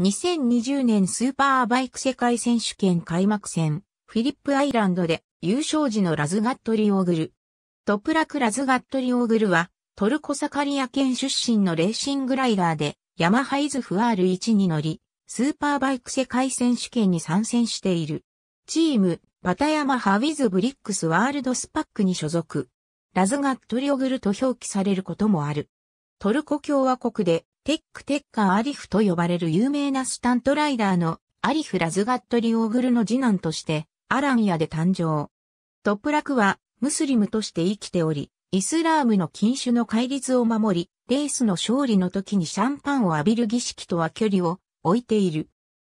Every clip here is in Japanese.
2020年スーパーバイク世界選手権開幕戦、フィリップアイランドで優勝時のラズガットリオーグル。トプラク・ラズガットリオーグルは、トルコサカリア県出身のレーシングライダーで、ヤマハ YZF R1 に乗り、スーパーバイク世界選手権に参戦している。チーム、バタヤマハウィズブリックスワールドスパックに所属。ラズガットリオグルと表記されることもある。トルコ共和国でテックテッカーアリフと呼ばれる有名なスタントライダーのアリフ・ラズガットリオーグルの次男としてアランヤで誕生。トップラクはムスリムとして生きており、イスラームの禁酒の戒律を守り、レースの勝利の時にシャンパンを浴びる儀式とは距離を置いている。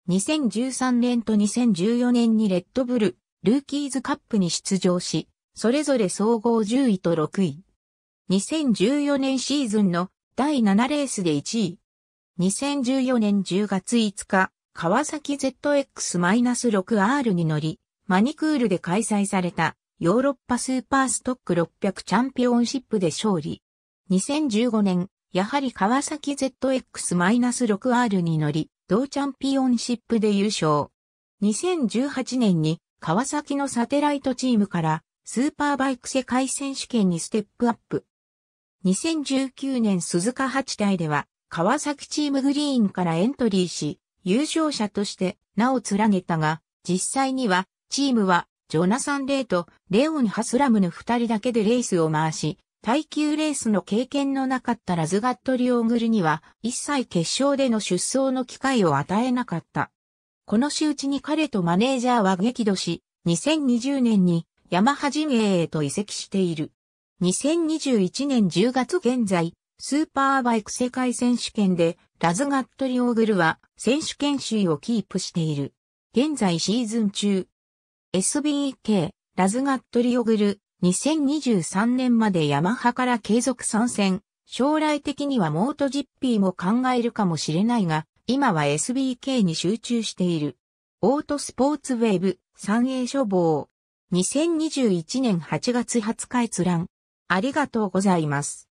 2013年と2014年にレッドブル、ルーキーズカップに出場し、それぞれ総合10位と6位。2014年シーズンの第7レースで1位。2014年10月5日、川崎 ZX-6R に乗り、マニクールで開催されたヨーロッパスーパーストック600チャンピオンシップで勝利。2015年、やはり川崎 ZX-6R に乗り、同チャンピオンシップで優勝。2018年に川崎のサテライトチームからスーパーバイク世界選手権にステップアップ。2019年鈴鹿八体では川崎チームグリーンからエントリーし、優勝者として名を連ねたが、実際にはチームはジョナサン・レイとレオン・ハスラムの二人だけでレースを回し、耐久レースの経験のなかったラズガットリオーグルには一切決勝での出走の機会を与えなかった。この周知に彼とマネージャーは激怒し、2020年にヤマハ陣営へと移籍している。2021年10月現在、スーパーバイク世界選手権でラズガットリオーグルは選手権首位をキープしている。現在シーズン中。SBK ラズガットリオグル2023年までヤマハから継続参戦。将来的にはモート GP も考えるかもしれないが、今は SBK に集中している。オートスポーツウェーブ、三栄処方。2021年8月20日閲覧。ありがとうございます。